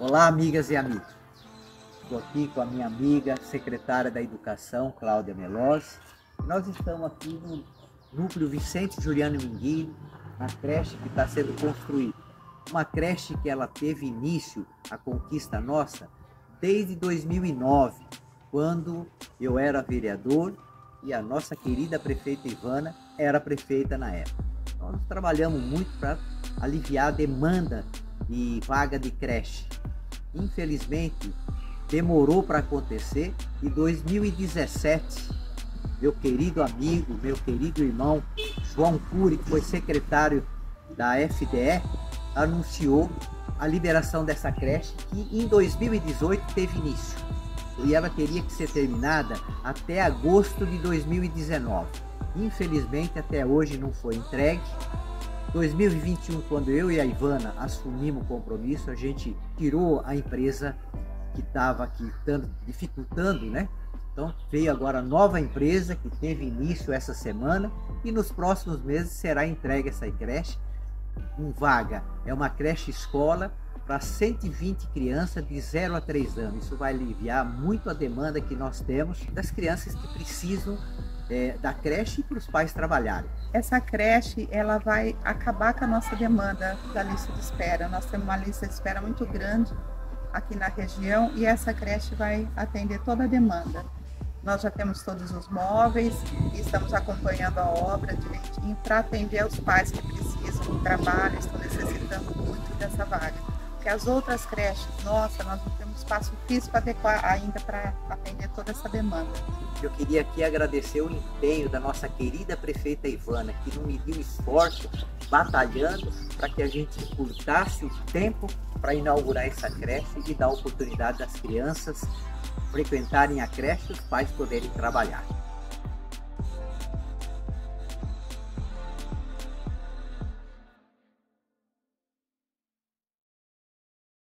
Olá, amigas e amigos. Estou aqui com a minha amiga, secretária da Educação, Cláudia Meloz. Nós estamos aqui no núcleo Vicente Juliano Minguinho, na creche que está sendo construída. Uma creche que ela teve início, a conquista nossa, desde 2009, quando eu era vereador e a nossa querida prefeita Ivana era prefeita na época. Nós trabalhamos muito para aliviar a demanda de vaga de creche. Infelizmente, demorou para acontecer e 2017, meu querido amigo, meu querido irmão João Cury, que foi secretário da FDE, anunciou a liberação dessa creche que em 2018 teve início e ela teria que ser terminada até agosto de 2019. Infelizmente até hoje não foi entregue. 2021, quando eu e a Ivana assumimos o compromisso, a gente tirou a empresa que estava aqui dificultando, né? Então veio agora a nova empresa que teve início essa semana e nos próximos meses será entregue essa creche. Um vaga é uma creche escola para 120 crianças de 0 a 3 anos. Isso vai aliviar muito a demanda que nós temos das crianças que precisam é, da creche para os pais trabalharem. Essa creche ela vai acabar com a nossa demanda da lista de espera. Nós temos uma lista de espera muito grande aqui na região e essa creche vai atender toda a demanda. Nós já temos todos os móveis e estamos acompanhando a obra direitinho para atender os pais que precisam, trabalham, estão necessitando muito dessa vaga que as outras creches, nossa, nós não temos espaço físico adequado ainda para atender toda essa demanda. Eu queria aqui agradecer o empenho da nossa querida prefeita Ivana, que não mediu esforço, batalhando para que a gente encurtasse o tempo para inaugurar essa creche e dar oportunidade das crianças frequentarem a creche e os pais poderem trabalhar.